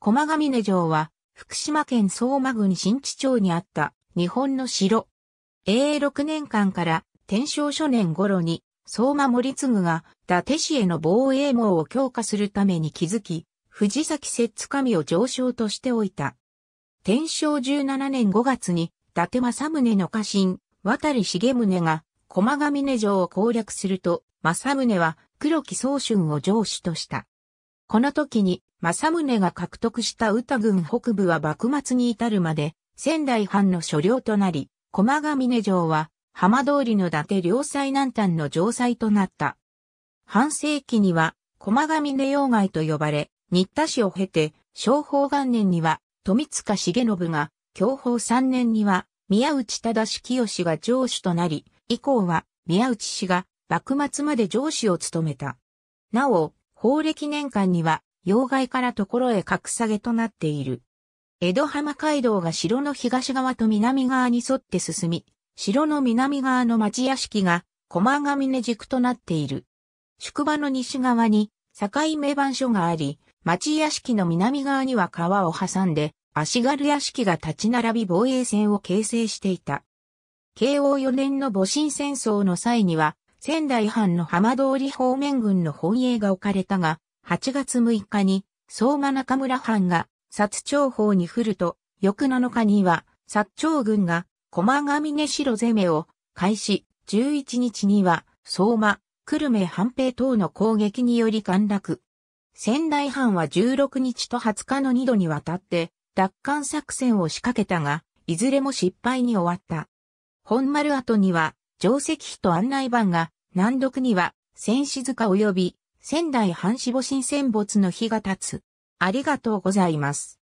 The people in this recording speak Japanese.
駒ヶ峰城は、福島県相馬郡新地町にあった日本の城。永禄年間から天正初年頃に相馬森次が伊達市への防衛網を強化するために築き、藤崎摂津神を上昇としておいた。天正17年5月に伊達政宗の家臣、渡重宗が駒ヶ峰城を攻略すると、政宗は黒木宗春を上司とした。この時に政宗が獲得した歌郡北部は幕末に至るまで仙台藩の所領となり、駒ヶ峰城は浜通りの伊達両西南端の城塞となった。半世紀には駒ヶ峰要害と呼ばれ、新田市を経て、昭法元年には富塚重信が、享保3年には宮内忠清が城主となり、以降は宮内氏が幕末まで城主を務めた。なお、法暦年間には、要害からところへ格下げとなっている。江戸浜街道が城の東側と南側に沿って進み、城の南側の町屋敷が駒ヶ峰軸となっている。宿場の西側に境目番所があり、町屋敷の南側には川を挟んで足軽屋敷が立ち並び防衛線を形成していた。慶応4年の戊辰戦争の際には仙台藩の浜通り方面軍の本営が置かれたが、8月6日に相馬中村藩が薩長法に降ると、翌7日には薩長軍が駒ヶ峰城攻めを開始、11日には相馬、久留米藩兵等の攻撃により陥落。仙台藩は16日と20日の2度にわたって奪還作戦を仕掛けたが、いずれも失敗に終わった。本丸跡には定石碑と案内板が、南読には、戦士塚及び、仙台半死母神戦没の日が経つ。ありがとうございます。